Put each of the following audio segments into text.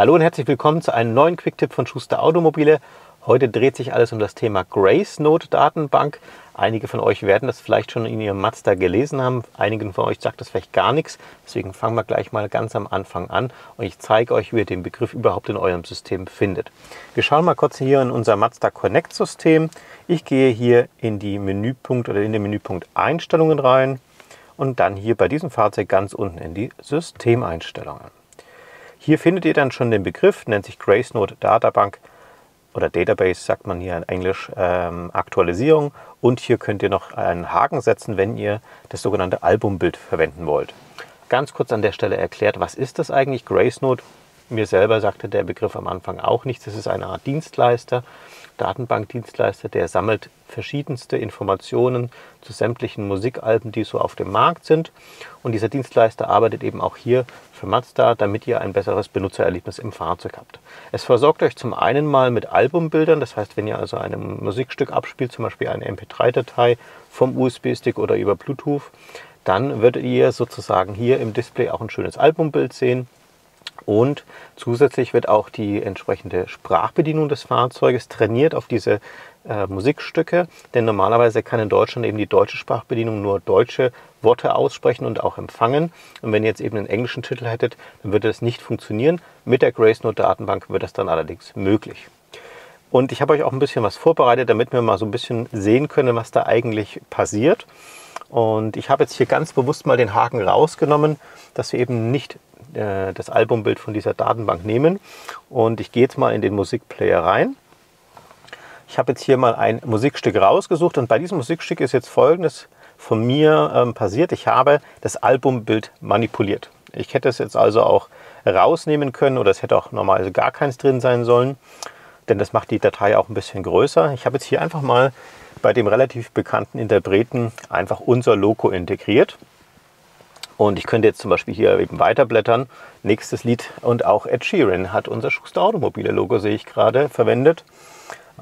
Hallo und herzlich willkommen zu einem neuen Quicktip von Schuster Automobile. Heute dreht sich alles um das Thema Grace Note Datenbank. Einige von euch werden das vielleicht schon in ihrem Mazda gelesen haben. Einigen von euch sagt das vielleicht gar nichts. Deswegen fangen wir gleich mal ganz am Anfang an und ich zeige euch, wie ihr den Begriff überhaupt in eurem System findet. Wir schauen mal kurz hier in unser Mazda Connect System. Ich gehe hier in die Menüpunkt oder in den Menüpunkt Einstellungen rein und dann hier bei diesem Fahrzeug ganz unten in die Systemeinstellungen. Hier findet ihr dann schon den Begriff, nennt sich Grace Note Datenbank oder Database sagt man hier in Englisch ähm, Aktualisierung und hier könnt ihr noch einen Haken setzen, wenn ihr das sogenannte Albumbild verwenden wollt. Ganz kurz an der Stelle erklärt, was ist das eigentlich Grace Note? Mir selber sagte der Begriff am Anfang auch nichts. Das ist eine Art Dienstleister, Datenbankdienstleister, der sammelt verschiedenste Informationen zu sämtlichen Musikalben, die so auf dem Markt sind. Und dieser Dienstleister arbeitet eben auch hier für Mazda, damit ihr ein besseres Benutzererlebnis im Fahrzeug habt. Es versorgt euch zum einen mal mit Albumbildern, das heißt, wenn ihr also ein Musikstück abspielt, zum Beispiel eine MP3-Datei vom USB-Stick oder über Bluetooth, dann würdet ihr sozusagen hier im Display auch ein schönes Albumbild sehen. Und zusätzlich wird auch die entsprechende Sprachbedienung des Fahrzeuges trainiert auf diese äh, Musikstücke, denn normalerweise kann in Deutschland eben die deutsche Sprachbedienung nur deutsche Worte aussprechen und auch empfangen. Und wenn ihr jetzt eben einen englischen Titel hättet, dann würde das nicht funktionieren. Mit der GraceNote Datenbank wird das dann allerdings möglich. Und ich habe euch auch ein bisschen was vorbereitet, damit wir mal so ein bisschen sehen können, was da eigentlich passiert. Und ich habe jetzt hier ganz bewusst mal den Haken rausgenommen, dass wir eben nicht äh, das Albumbild von dieser Datenbank nehmen. Und ich gehe jetzt mal in den Musikplayer rein. Ich habe jetzt hier mal ein Musikstück rausgesucht und bei diesem Musikstück ist jetzt folgendes von mir ähm, passiert. Ich habe das Albumbild manipuliert. Ich hätte es jetzt also auch rausnehmen können oder es hätte auch normalerweise gar keins drin sein sollen, denn das macht die Datei auch ein bisschen größer. Ich habe jetzt hier einfach mal bei dem relativ bekannten Interpreten einfach unser Logo integriert. Und ich könnte jetzt zum Beispiel hier eben weiterblättern. Nächstes Lied und auch Ed Sheeran hat unser Schuster Automobile Logo, sehe ich gerade, verwendet.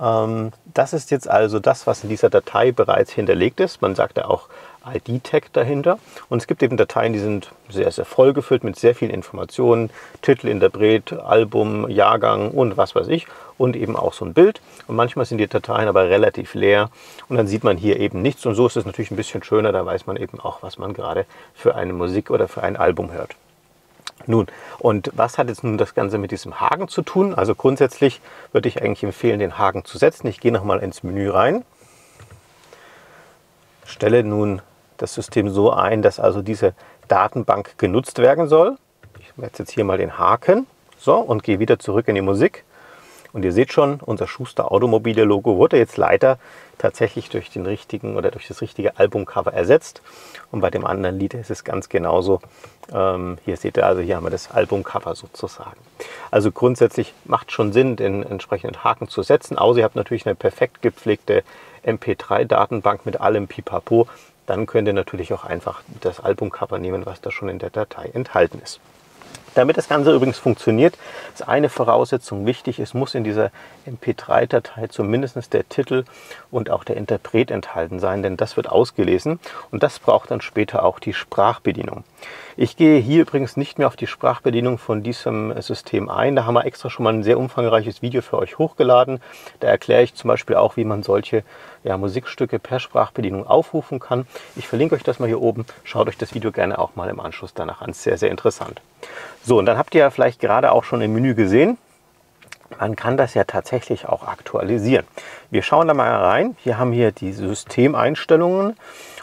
Ähm, das ist jetzt also das, was in dieser Datei bereits hinterlegt ist. Man sagt ja auch ID-Tag dahinter. Und es gibt eben Dateien, die sind sehr, sehr voll gefüllt mit sehr vielen Informationen. Titel, Interpret, Album, Jahrgang und was weiß ich. Und eben auch so ein Bild. Und manchmal sind die Dateien aber relativ leer. Und dann sieht man hier eben nichts. Und so ist es natürlich ein bisschen schöner. Da weiß man eben auch, was man gerade für eine Musik oder für ein Album hört. Nun, und was hat jetzt nun das Ganze mit diesem Haken zu tun? Also grundsätzlich würde ich eigentlich empfehlen, den Haken zu setzen. Ich gehe nochmal ins Menü rein, stelle nun das System so ein, dass also diese Datenbank genutzt werden soll. Ich setze jetzt hier mal den Haken so, und gehe wieder zurück in die Musik. Und ihr seht schon, unser Schuster Automobile Logo wurde jetzt leider tatsächlich durch den richtigen oder durch das richtige Albumcover ersetzt. Und bei dem anderen Lied ist es ganz genauso. Ähm, hier seht ihr also, hier haben wir das Albumcover sozusagen. Also grundsätzlich macht schon Sinn, den entsprechenden Haken zu setzen. Außer ihr habt natürlich eine perfekt gepflegte MP3-Datenbank mit allem Pipapo. Dann könnt ihr natürlich auch einfach das Albumcover nehmen, was da schon in der Datei enthalten ist. Damit das Ganze übrigens funktioniert, ist eine Voraussetzung wichtig. Es muss in dieser MP3-Datei zumindest der Titel und auch der Interpret enthalten sein, denn das wird ausgelesen und das braucht dann später auch die Sprachbedienung. Ich gehe hier übrigens nicht mehr auf die Sprachbedienung von diesem System ein. Da haben wir extra schon mal ein sehr umfangreiches Video für euch hochgeladen. Da erkläre ich zum Beispiel auch, wie man solche ja, Musikstücke per Sprachbedienung aufrufen kann. Ich verlinke euch das mal hier oben. Schaut euch das Video gerne auch mal im Anschluss danach an. Sehr, sehr interessant. So, und dann habt ihr ja vielleicht gerade auch schon im Menü gesehen, man kann das ja tatsächlich auch aktualisieren. Wir schauen da mal rein. Wir haben hier die Systemeinstellungen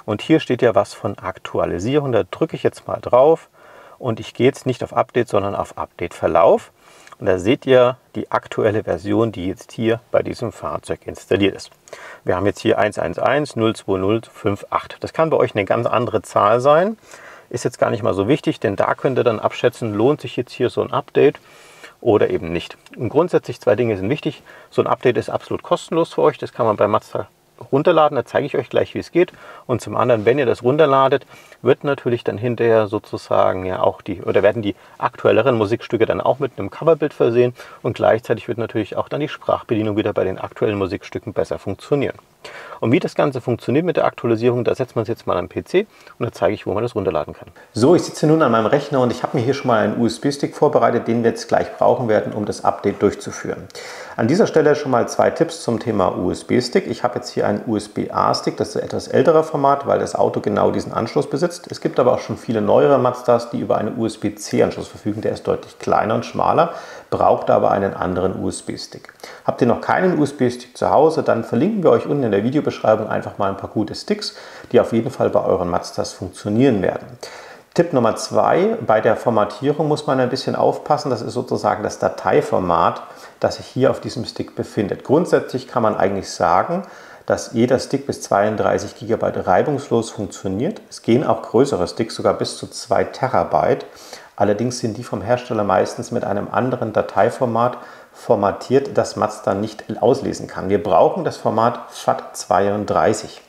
und hier steht ja was von Aktualisierung. Da drücke ich jetzt mal drauf und ich gehe jetzt nicht auf Update, sondern auf Update-Verlauf. Und da seht ihr die aktuelle Version, die jetzt hier bei diesem Fahrzeug installiert ist. Wir haben jetzt hier 111.02058. Das kann bei euch eine ganz andere Zahl sein. Ist jetzt gar nicht mal so wichtig, denn da könnt ihr dann abschätzen, lohnt sich jetzt hier so ein Update oder eben nicht. Und grundsätzlich zwei Dinge sind wichtig. So ein Update ist absolut kostenlos für euch. Das kann man bei Mazda runterladen. Da zeige ich euch gleich, wie es geht. Und zum anderen, wenn ihr das runterladet, wird natürlich dann hinterher sozusagen ja auch die oder werden die aktuelleren Musikstücke dann auch mit einem Coverbild versehen und gleichzeitig wird natürlich auch dann die Sprachbedienung wieder bei den aktuellen Musikstücken besser funktionieren. Und wie das Ganze funktioniert mit der Aktualisierung, da setzt man es jetzt mal am PC und da zeige ich, wo man das runterladen kann. So, ich sitze nun an meinem Rechner und ich habe mir hier schon mal einen USB-Stick vorbereitet, den wir jetzt gleich brauchen werden, um das Update durchzuführen. An dieser Stelle schon mal zwei Tipps zum Thema USB-Stick. Ich habe jetzt hier einen USB-A-Stick, das ist ein etwas älterer Format, weil das Auto genau diesen Anschluss besitzt. Es gibt aber auch schon viele neuere Mazdas, die über einen USB-C-Anschluss verfügen. Der ist deutlich kleiner und schmaler, braucht aber einen anderen USB-Stick. Habt ihr noch keinen USB-Stick zu Hause, dann verlinken wir euch unten in der Videobeschreibung einfach mal ein paar gute Sticks, die auf jeden Fall bei euren Mazdas funktionieren werden. Tipp Nummer zwei, bei der Formatierung muss man ein bisschen aufpassen. Das ist sozusagen das Dateiformat, das sich hier auf diesem Stick befindet. Grundsätzlich kann man eigentlich sagen, dass jeder Stick bis 32 GB reibungslos funktioniert. Es gehen auch größere Sticks, sogar bis zu 2 Terabyte. Allerdings sind die vom Hersteller meistens mit einem anderen Dateiformat formatiert, das Mazda nicht auslesen kann. Wir brauchen das Format FAT32.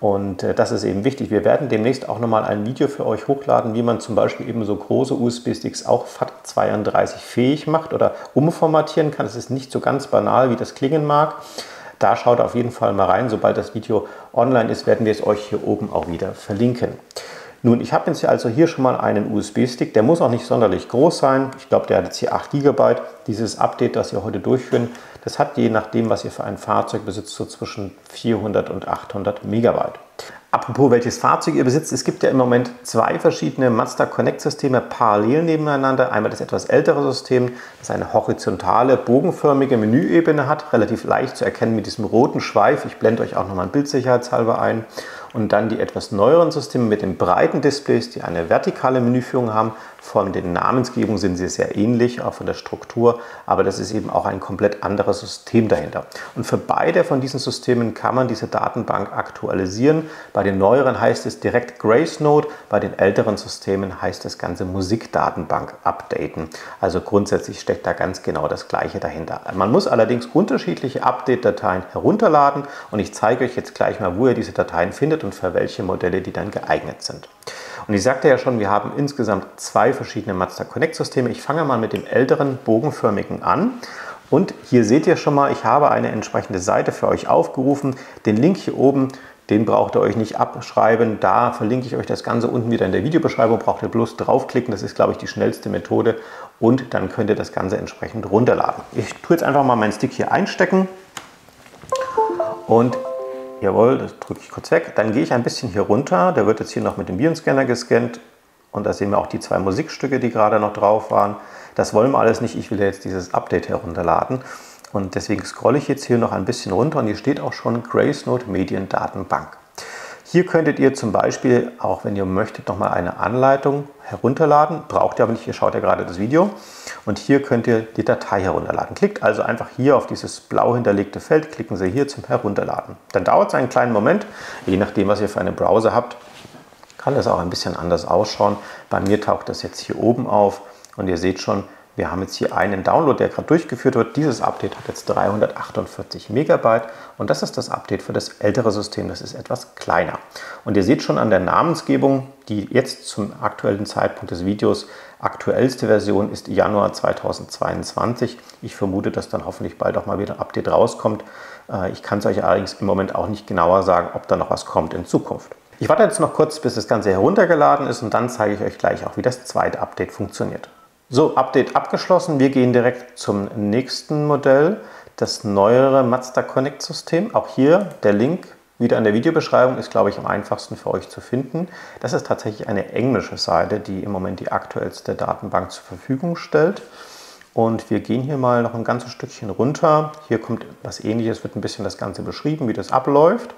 Und äh, das ist eben wichtig. Wir werden demnächst auch nochmal ein Video für euch hochladen, wie man zum Beispiel eben so große USB-Sticks auch FAT32 fähig macht oder umformatieren kann. Es ist nicht so ganz banal, wie das klingen mag. Da schaut auf jeden Fall mal rein. Sobald das Video online ist, werden wir es euch hier oben auch wieder verlinken. Nun, ich habe jetzt hier also hier schon mal einen USB-Stick, der muss auch nicht sonderlich groß sein. Ich glaube, der hat jetzt hier 8 GB. Dieses Update, das wir heute durchführen, das hat je nachdem, was ihr für ein Fahrzeug besitzt, so zwischen 400 und 800 Megabyte. Apropos welches Fahrzeug ihr besitzt, es gibt ja im Moment zwei verschiedene Mazda Connect Systeme parallel nebeneinander. Einmal das etwas ältere System, das eine horizontale, bogenförmige Menüebene hat, relativ leicht zu erkennen mit diesem roten Schweif. Ich blende euch auch nochmal ein Bild sicherheitshalber ein und dann die etwas neueren Systeme mit den breiten Displays, die eine vertikale Menüführung haben. Von den Namensgebungen sind sie sehr ähnlich, auch von der Struktur, aber das ist eben auch ein komplett anderes System dahinter. Und für beide von diesen Systemen kann man diese Datenbank aktualisieren. Bei den neueren heißt es direkt Grace Note, bei den älteren Systemen heißt das Ganze Musikdatenbank updaten. Also grundsätzlich steckt da ganz genau das Gleiche dahinter. Man muss allerdings unterschiedliche Update-Dateien herunterladen und ich zeige euch jetzt gleich mal, wo ihr diese Dateien findet und für welche Modelle die dann geeignet sind. Und ich sagte ja schon, wir haben insgesamt zwei verschiedene Mazda Connect Systeme. Ich fange mal mit dem älteren bogenförmigen an. Und hier seht ihr schon mal, ich habe eine entsprechende Seite für euch aufgerufen. Den Link hier oben, den braucht ihr euch nicht abschreiben. Da verlinke ich euch das Ganze unten wieder in der Videobeschreibung. Braucht ihr bloß draufklicken. Das ist, glaube ich, die schnellste Methode. Und dann könnt ihr das Ganze entsprechend runterladen. Ich tue jetzt einfach mal meinen Stick hier einstecken. Und Jawohl, das drücke ich kurz weg. Dann gehe ich ein bisschen hier runter. Der wird jetzt hier noch mit dem Virenscanner gescannt. Und da sehen wir auch die zwei Musikstücke, die gerade noch drauf waren. Das wollen wir alles nicht. Ich will jetzt dieses Update herunterladen. Und deswegen scrolle ich jetzt hier noch ein bisschen runter und hier steht auch schon Grace Note Mediendatenbank. Hier könntet ihr zum Beispiel, auch wenn ihr möchtet, nochmal eine Anleitung herunterladen. Braucht ihr aber nicht, ihr schaut ja gerade das Video. Und hier könnt ihr die Datei herunterladen. Klickt also einfach hier auf dieses blau hinterlegte Feld, klicken Sie hier zum Herunterladen. Dann dauert es einen kleinen Moment, je nachdem, was ihr für einen Browser habt, kann das auch ein bisschen anders ausschauen. Bei mir taucht das jetzt hier oben auf und ihr seht schon, wir haben jetzt hier einen Download, der gerade durchgeführt wird. Dieses Update hat jetzt 348 Megabyte und das ist das Update für das ältere System. Das ist etwas kleiner. Und ihr seht schon an der Namensgebung, die jetzt zum aktuellen Zeitpunkt des Videos aktuellste Version ist Januar 2022. Ich vermute, dass dann hoffentlich bald auch mal wieder ein Update rauskommt. Äh, ich kann es euch allerdings im Moment auch nicht genauer sagen, ob da noch was kommt in Zukunft. Ich warte jetzt noch kurz, bis das Ganze heruntergeladen ist und dann zeige ich euch gleich auch, wie das zweite Update funktioniert. So, Update abgeschlossen. Wir gehen direkt zum nächsten Modell, das neuere Mazda Connect System. Auch hier der Link wieder in der Videobeschreibung ist, glaube ich, am einfachsten für euch zu finden. Das ist tatsächlich eine englische Seite, die im Moment die aktuellste Datenbank zur Verfügung stellt. Und wir gehen hier mal noch ein ganzes Stückchen runter. Hier kommt was ähnliches, wird ein bisschen das Ganze beschrieben, wie das abläuft.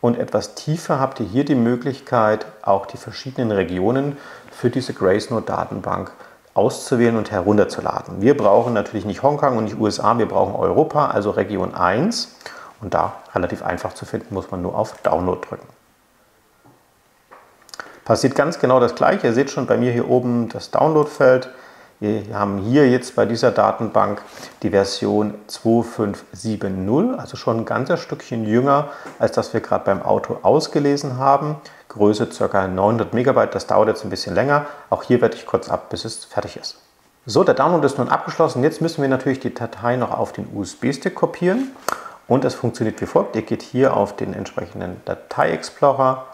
Und etwas tiefer habt ihr hier die Möglichkeit, auch die verschiedenen Regionen für diese GraceNote-Datenbank auszuwählen und herunterzuladen. Wir brauchen natürlich nicht Hongkong und nicht USA, wir brauchen Europa, also Region 1. Und da relativ einfach zu finden, muss man nur auf Download drücken. Passiert ganz genau das gleiche. Ihr seht schon bei mir hier oben das Download-Feld. Wir haben hier jetzt bei dieser Datenbank die Version 2570, also schon ein ganzes Stückchen jünger, als das wir gerade beim Auto ausgelesen haben. Größe ca. 900 Megabyte, das dauert jetzt ein bisschen länger. Auch hier werde ich kurz ab, bis es fertig ist. So, der Download ist nun abgeschlossen. Jetzt müssen wir natürlich die Datei noch auf den USB-Stick kopieren. Und das funktioniert wie folgt. Ihr geht hier auf den entsprechenden Datei-Explorer.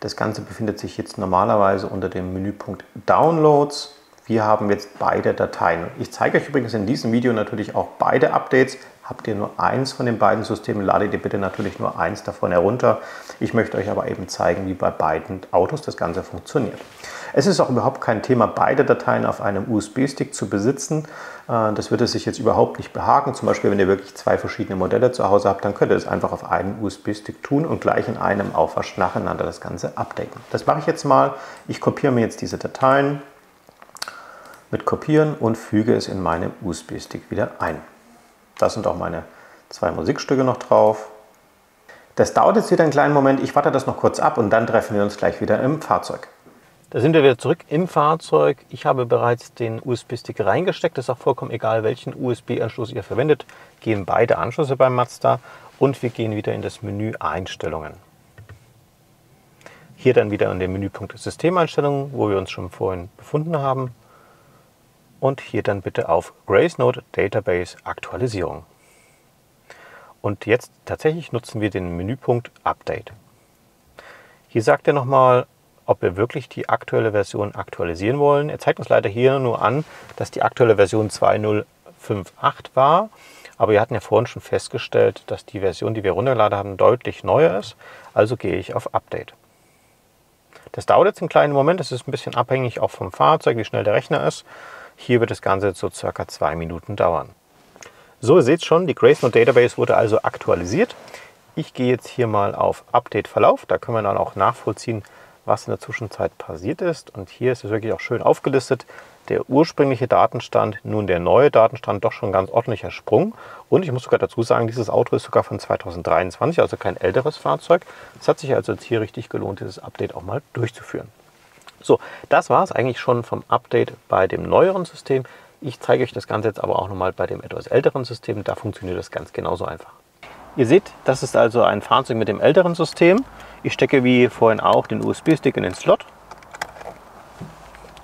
Das Ganze befindet sich jetzt normalerweise unter dem Menüpunkt Downloads. Wir haben jetzt beide Dateien. Ich zeige euch übrigens in diesem Video natürlich auch beide Updates. Habt ihr nur eins von den beiden Systemen, ladet ihr bitte natürlich nur eins davon herunter. Ich möchte euch aber eben zeigen, wie bei beiden Autos das Ganze funktioniert. Es ist auch überhaupt kein Thema, beide Dateien auf einem USB-Stick zu besitzen. Äh, das würde sich jetzt überhaupt nicht behaken. Zum Beispiel, wenn ihr wirklich zwei verschiedene Modelle zu Hause habt, dann könnt ihr das einfach auf einen USB-Stick tun und gleich in einem Aufwasch nacheinander das Ganze abdecken. Das mache ich jetzt mal. Ich kopiere mir jetzt diese Dateien mit Kopieren und füge es in meinen USB-Stick wieder ein. Da sind auch meine zwei Musikstücke noch drauf. Das dauert jetzt wieder einen kleinen Moment. Ich warte das noch kurz ab und dann treffen wir uns gleich wieder im Fahrzeug. Da sind wir wieder zurück im Fahrzeug. Ich habe bereits den USB-Stick reingesteckt. Das ist auch vollkommen egal, welchen USB-Anschluss ihr verwendet. Gehen beide Anschlüsse beim Mazda und wir gehen wieder in das Menü Einstellungen. Hier dann wieder an den Menüpunkt Systemeinstellungen, wo wir uns schon vorhin befunden haben und hier dann bitte auf GraceNote Database Aktualisierung. Und jetzt tatsächlich nutzen wir den Menüpunkt Update. Hier sagt er nochmal, ob wir wirklich die aktuelle Version aktualisieren wollen. Er zeigt uns leider hier nur an, dass die aktuelle Version 2058 war. Aber wir hatten ja vorhin schon festgestellt, dass die Version, die wir runtergeladen haben, deutlich neuer ist. Also gehe ich auf Update. Das dauert jetzt einen kleinen Moment. Das ist ein bisschen abhängig auch vom Fahrzeug, wie schnell der Rechner ist. Hier wird das Ganze so circa zwei Minuten dauern. So, ihr seht schon, die GraceNote Database wurde also aktualisiert. Ich gehe jetzt hier mal auf Update Verlauf. Da können wir dann auch nachvollziehen, was in der Zwischenzeit passiert ist. Und hier ist es wirklich auch schön aufgelistet. Der ursprüngliche Datenstand, nun der neue Datenstand, doch schon ein ganz ordentlicher Sprung. Und ich muss sogar dazu sagen, dieses Auto ist sogar von 2023, also kein älteres Fahrzeug. Es hat sich also jetzt hier richtig gelohnt, dieses Update auch mal durchzuführen. So, das war es eigentlich schon vom Update bei dem neueren System. Ich zeige euch das Ganze jetzt aber auch nochmal bei dem etwas älteren System. Da funktioniert das ganz genauso einfach. Ihr seht, das ist also ein Fahrzeug mit dem älteren System. Ich stecke wie vorhin auch den USB-Stick in den Slot.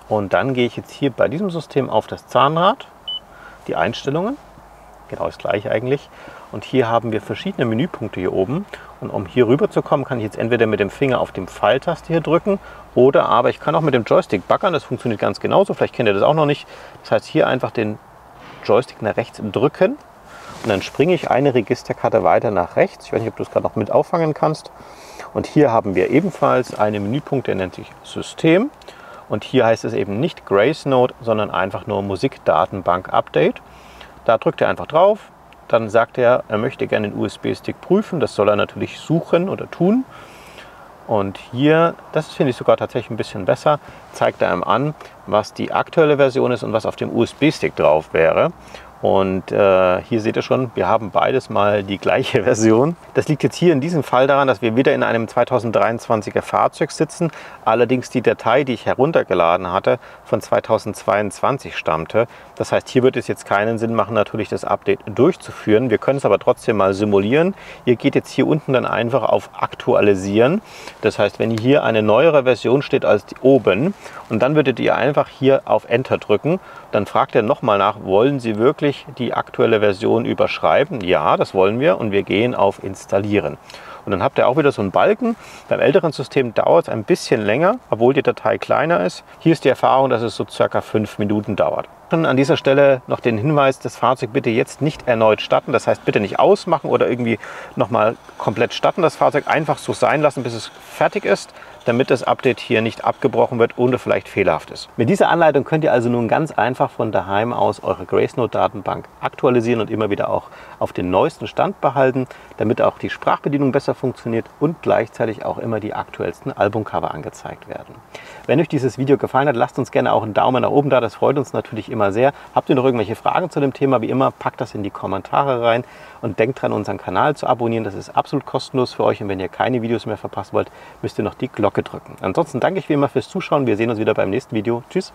Und dann gehe ich jetzt hier bei diesem System auf das Zahnrad, die Einstellungen. Genau das gleiche eigentlich. Und hier haben wir verschiedene Menüpunkte hier oben. Und um hier rüber zu kommen, kann ich jetzt entweder mit dem Finger auf die Pfeiltaste hier drücken oder aber ich kann auch mit dem Joystick backern. Das funktioniert ganz genauso. Vielleicht kennt ihr das auch noch nicht. Das heißt, hier einfach den Joystick nach rechts drücken und dann springe ich eine Registerkarte weiter nach rechts. Ich weiß nicht, ob du es gerade noch mit auffangen kannst. Und hier haben wir ebenfalls einen Menüpunkt, der nennt sich System. Und hier heißt es eben nicht Grace Note, sondern einfach nur Musikdatenbank Update. Da drückt er einfach drauf, dann sagt er, er möchte gerne den USB-Stick prüfen. Das soll er natürlich suchen oder tun. Und hier, das finde ich sogar tatsächlich ein bisschen besser, zeigt er einem an, was die aktuelle Version ist und was auf dem USB-Stick drauf wäre. Und äh, hier seht ihr schon, wir haben beides mal die gleiche Version. Das liegt jetzt hier in diesem Fall daran, dass wir wieder in einem 2023er Fahrzeug sitzen. Allerdings die Datei, die ich heruntergeladen hatte, von 2022 stammte. Das heißt, hier wird es jetzt keinen Sinn machen, natürlich das Update durchzuführen. Wir können es aber trotzdem mal simulieren. Ihr geht jetzt hier unten dann einfach auf Aktualisieren. Das heißt, wenn hier eine neuere Version steht als die oben und dann würdet ihr einfach hier auf Enter drücken, dann fragt er nochmal nach, wollen Sie wirklich die aktuelle Version überschreiben? Ja, das wollen wir und wir gehen auf Installieren. Und dann habt ihr auch wieder so einen Balken. Beim älteren System dauert es ein bisschen länger, obwohl die Datei kleiner ist. Hier ist die Erfahrung, dass es so circa fünf Minuten dauert. An dieser Stelle noch den Hinweis, das Fahrzeug bitte jetzt nicht erneut starten. Das heißt, bitte nicht ausmachen oder irgendwie nochmal komplett starten. Das Fahrzeug einfach so sein lassen, bis es fertig ist damit das Update hier nicht abgebrochen wird oder vielleicht fehlerhaft ist. Mit dieser Anleitung könnt ihr also nun ganz einfach von daheim aus eure GraceNote-Datenbank aktualisieren und immer wieder auch auf den neuesten Stand behalten, damit auch die Sprachbedienung besser funktioniert und gleichzeitig auch immer die aktuellsten Albumcover angezeigt werden. Wenn euch dieses Video gefallen hat, lasst uns gerne auch einen Daumen nach oben da, das freut uns natürlich immer sehr. Habt ihr noch irgendwelche Fragen zu dem Thema, wie immer, packt das in die Kommentare rein und denkt dran, unseren Kanal zu abonnieren. Das ist absolut kostenlos für euch und wenn ihr keine Videos mehr verpassen wollt, müsst ihr noch die Glocke drücken. Ansonsten danke ich wie immer fürs Zuschauen. Wir sehen uns wieder beim nächsten Video. Tschüss.